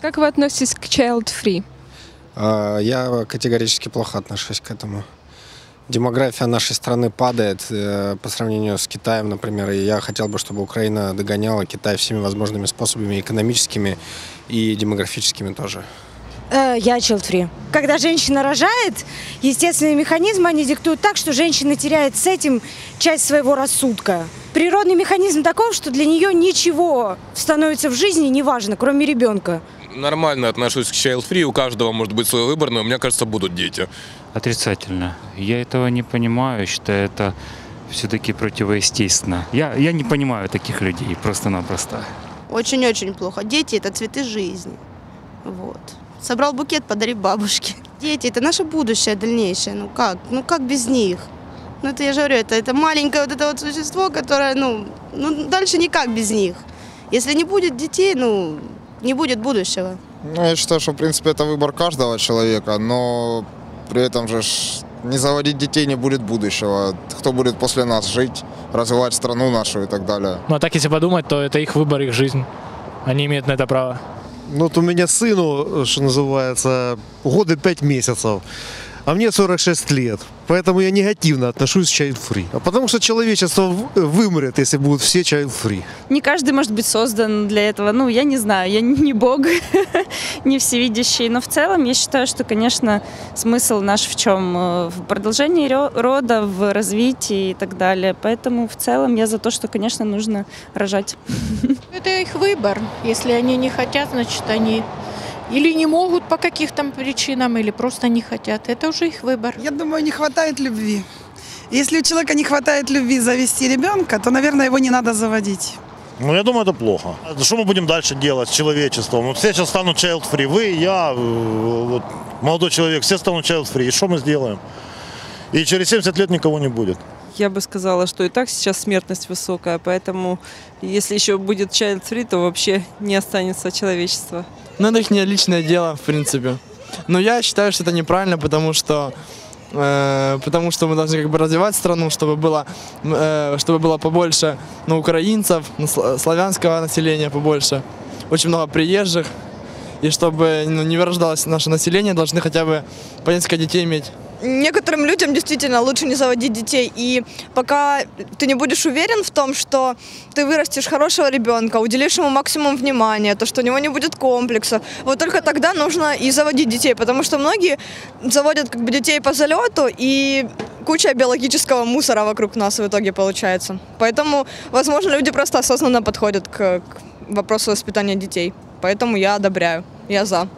Как вы относитесь к child-free? А, Я категорически плохо отношусь к этому. Демография нашей страны падает э, по сравнению с Китаем, например, и я хотел бы, чтобы Украина догоняла Китай всеми возможными способами, экономическими и демографическими тоже. Э, Я child free. Когда женщина рожает, естественные механизмы они диктуют так, что женщина теряет с этим часть своего рассудка. Природный механизм таков, что для нее ничего становится в жизни неважно, кроме ребенка. Нормально отношусь к child free, у каждого может быть свой выбор, но мне кажется, будут дети. Отрицательно. Я этого не понимаю, считаю это все-таки противоестественно. Я, я не понимаю таких людей просто-напросто. Очень-очень плохо. Дети – это цветы жизни. Вот. Собрал букет, подари бабушке. Дети – это наше будущее дальнейшее. Ну как? Ну как без них? Ну это я же говорю, это, это маленькое вот это вот существо, которое, ну, ну дальше никак без них. Если не будет детей, ну, не будет будущего. Ну, я считаю, что, в принципе, это выбор каждого человека, но при этом же ж не заводить детей не будет будущего. Кто будет после нас жить, развивать страну нашу и так далее. Ну а так, если подумать, то это их выбор, их жизнь. Они имеют на это право. Ну, вот у меня сыну, что называется, годы 5 месяцев, а мне 46 лет. Поэтому я негативно отношусь к child free. А Потому что человечество в- вымрет, если будут все child free. Не каждый может быть создан для этого. Ну, я не знаю, я не бог, не всевидящий. Но в целом я считаю, что, конечно, смысл наш в чем? Э, В продолжении ро- рода, в развитии и так далее. Поэтому в целом я за то, что, конечно, нужно рожать. Это их выбор. Если они не хотят, значит они или не могут по каких-то причинам, или просто не хотят. Это уже их выбор. Я думаю, не хватает любви. Если у человека не хватает любви завести ребенка, то, наверное, его не надо заводить. Ну, я думаю, это плохо. Что мы будем дальше делать с человечеством? Вот все сейчас станут child-free. Вы, я, э, вот, молодой человек, все станут child-free. И что мы сделаем? И через 70 лет никого не будет. Я бы сказала, что и так сейчас смертность высокая, поэтому если еще будет child free, то вообще не останется человечества. Ну, это их не личное дело, в принципе. Но я считаю, что это неправильно, потому что э, потому что мы должны как бы развивать страну, чтобы было, э, чтобы было побольше ну, украинцев, сла- славянского населения побольше, очень много приезжих. И чтобы ну, не вырождалось наше население, должны хотя бы по несколько детей иметь. Некоторым людям действительно лучше не заводить детей. И пока ты не будешь уверен в том, что ты вырастешь хорошего ребенка, уделишь ему максимум внимания, то, что у него не будет комплекса, вот только тогда нужно и заводить детей. Потому что многие заводят как бы детей по залету, и куча биологического мусора вокруг нас в итоге получается. Поэтому, возможно, люди просто осознанно подходят к, к вопросу воспитания детей. Поэтому я одобряю. Я за.